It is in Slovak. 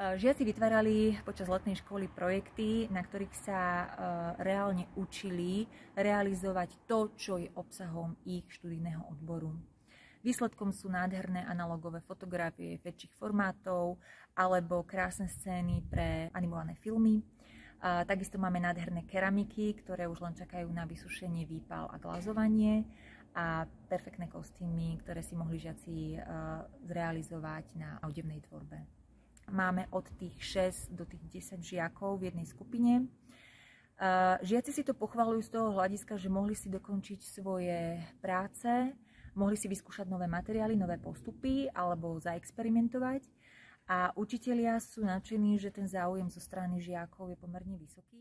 Žiaci vytvárali počas letnej školy projekty, na ktorých sa reálne učili realizovať to, čo je obsahom ich študijného odboru. Výsledkom sú nádherné analogové fotografie väčších formátov alebo krásne scény pre animované filmy. A takisto máme nádherné keramiky, ktoré už len čakajú na vysušenie, výpal a glazovanie a perfektné kostýmy, ktoré si mohli žiaci zrealizovať na audevnej tvorbe. Máme od tých 6 do tých 10 žiakov v jednej skupine. Žiaci si to pochvalujú z toho hľadiska, že mohli si dokončiť svoje práce, mohli si vyskúšať nové materiály, nové postupy alebo zaexperimentovať a učitelia sú nadšení, že ten záujem zo strany žiakov je pomerne vysoký.